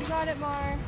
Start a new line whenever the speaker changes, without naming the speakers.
You got it, Mar.